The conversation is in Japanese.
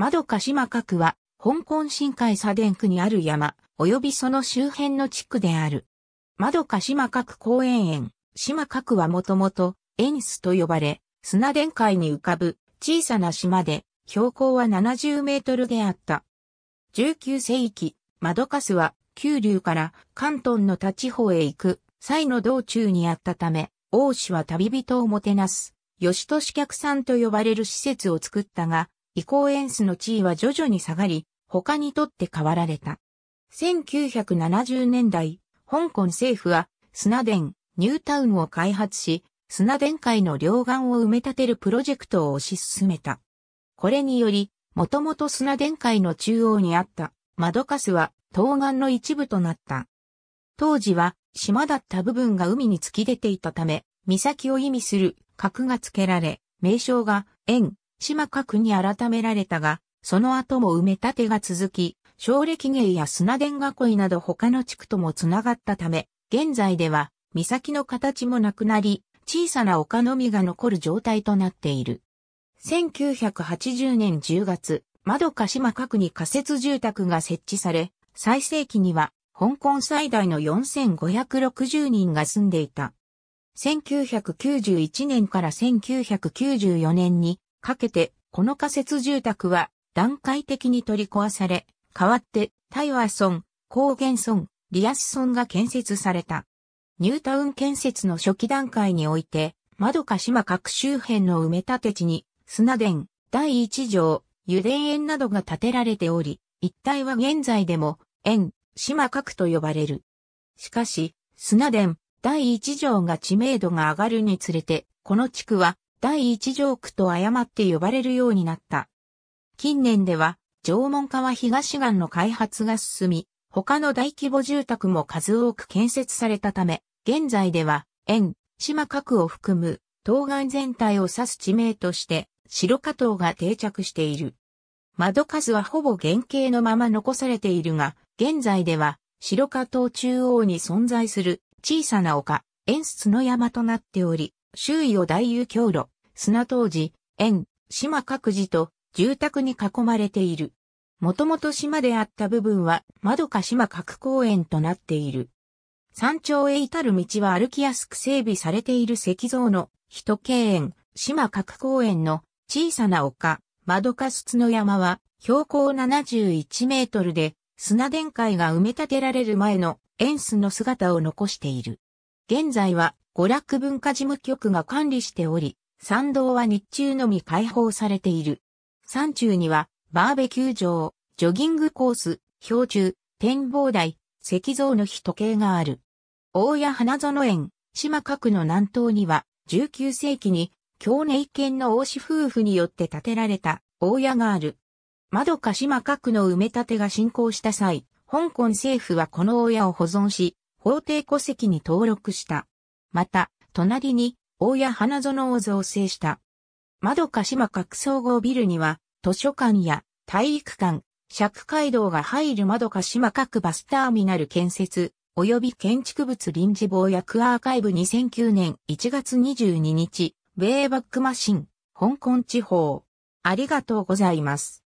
窓鹿島閣は、香港深海砂田区にある山、及びその周辺の地区である。窓鹿島閣公園園、島閣はもともと、エンスと呼ばれ、砂田海に浮かぶ小さな島で、標高は70メートルであった。19世紀、マドカスは、九流から関東の他地方へ行く際の道中にあったため、王子は旅人をもてなす、吉都市客さんと呼ばれる施設を作ったが、移行エンスの地位は徐々に下がり、他にとって変わられた。1970年代、香港政府は砂田、ニュータウンを開発し、砂田海の両岸を埋め立てるプロジェクトを推し進めた。これにより、もともと砂田海の中央にあったマドカスは東岸の一部となった。当時は島だった部分が海に突き出ていたため、岬を意味する角が付けられ、名称が円、島角に改められたが、その後も埋め立てが続き、小暦芸や砂田囲いなど他の地区ともつながったため、現在では岬の形もなくなり、小さな丘のみが残る状態となっている。1980年10月、窓か島角に仮設住宅が設置され、最盛期には香港最大の4560人が住んでいた。1991年から1994年にかけて、この仮設住宅は段階的に取り壊され、代わって台湾村、高原村、リアス村が建設された。ニュータウン建設の初期段階において、窓か島各周辺の埋め立て地に、砂田、第一条、油田園などが建てられており、一帯は現在でも、園、島角と呼ばれる。しかし、砂田、第一条が知名度が上がるにつれて、この地区は第一条区と誤って呼ばれるようになった。近年では、縄文川東岸の開発が進み、他の大規模住宅も数多く建設されたため、現在では、円、島角を含む、東岸全体を指す地名として、白加島が定着している。窓数はほぼ原型のまま残されているが、現在では、白加島中央に存在する小さな丘、円筒の山となっており、周囲を大遊橋路、砂当時、円、島各自と住宅に囲まれている。もともと島であった部分は窓か島各公園となっている。山頂へ至る道は歩きやすく整備されている石像の人敬園、島各公園の小さな丘、窓か筒の山は標高71メートルで砂田海が埋め立てられる前のエンスの姿を残している。現在は娯楽文化事務局が管理しており、参道は日中のみ開放されている。山中にはバーベキュー場、ジョギングコース、氷柱、展望台、石像の日時計がある。大谷花園園、島角の南東には19世紀に京根一軒の王子夫婦によって建てられた大谷がある。窓か島角の埋め立てが進行した際、香港政府はこの親を保存し、法定戸籍に登録した。また、隣に、大谷花園を造成した。窓か島角総合ビルには、図書館や体育館、尺街道が入る窓か島角バスターミナル建設、及び建築物臨時防約アーカイブ2009年1月22日、ベイバックマシン、香港地方。ありがとうございます。